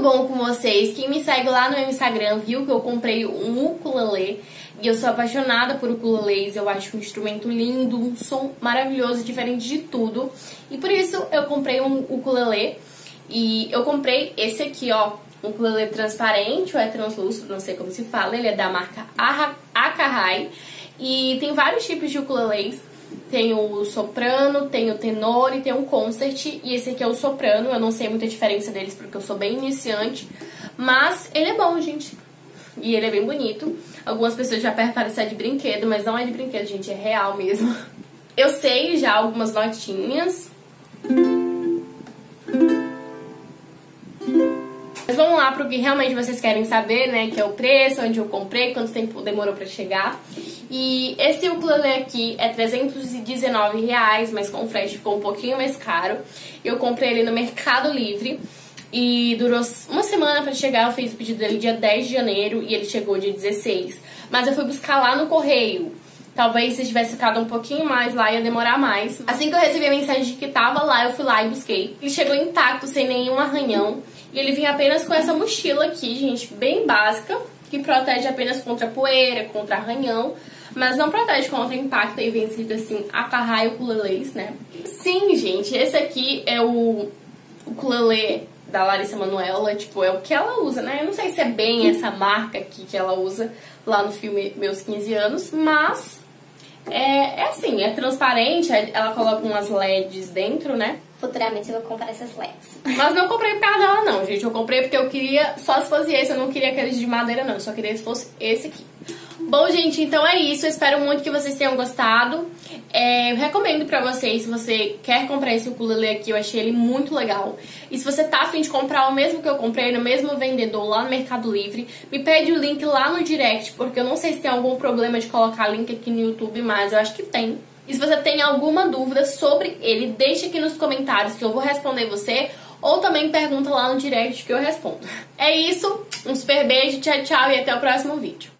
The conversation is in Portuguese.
bom com vocês? Quem me segue lá no meu Instagram viu que eu comprei um ukulele. E eu sou apaixonada por ukuleles, eu acho um instrumento lindo, um som maravilhoso, diferente de tudo. E por isso eu comprei um ukulele. E eu comprei esse aqui, ó, um ukulele transparente ou é translúcido, não sei como se fala, ele é da marca Akai e tem vários tipos de ukuleles tem o soprano, tem o tenor e tem o concert. E esse aqui é o soprano. Eu não sei muita diferença deles porque eu sou bem iniciante. Mas ele é bom, gente. E ele é bem bonito. Algumas pessoas já perguntaram se é de brinquedo, mas não é de brinquedo, gente. É real mesmo. Eu sei já algumas notinhas. Mas vamos lá pro que realmente vocês querem saber, né? Que é o preço, onde eu comprei, quanto tempo demorou pra chegar. E esse ukulele aqui é 319 reais, mas com frete ficou um pouquinho mais caro. Eu comprei ele no Mercado Livre e durou uma semana para chegar. Eu fiz o pedido dele dia 10 de janeiro e ele chegou dia 16. Mas eu fui buscar lá no correio. Talvez se tivesse ficado um pouquinho mais lá ia demorar mais. Assim que eu recebi a mensagem de que tava lá, eu fui lá e busquei. Ele chegou intacto, sem nenhum arranhão. E ele vinha apenas com essa mochila aqui, gente, bem básica, que protege apenas contra poeira, contra arranhão mas não protege contra impacto e vem escrito assim, Acarrai ukuleles, né? Sim, gente, esse aqui é o ukulele da Larissa Manoela, tipo, é o que ela usa, né? Eu não sei se é bem essa marca aqui que ela usa lá no filme Meus 15 Anos, mas é, é assim, é transparente, ela coloca umas LEDs dentro, né? Futuramente eu vou comprar essas LEDs. Mas não comprei por causa dela não, gente. Eu comprei porque eu queria, só se fosse esse, eu não queria aqueles de madeira não, eu só queria se fosse esse aqui. Bom, gente, então é isso. Eu espero muito que vocês tenham gostado. É, eu recomendo pra vocês, se você quer comprar esse ukulele aqui, eu achei ele muito legal. E se você tá afim de comprar o mesmo que eu comprei, no mesmo vendedor lá no Mercado Livre, me pede o link lá no direct, porque eu não sei se tem algum problema de colocar link aqui no YouTube, mas eu acho que tem. E se você tem alguma dúvida sobre ele, deixe aqui nos comentários que eu vou responder você. Ou também pergunta lá no direct que eu respondo. É isso, um super beijo, tchau, tchau e até o próximo vídeo.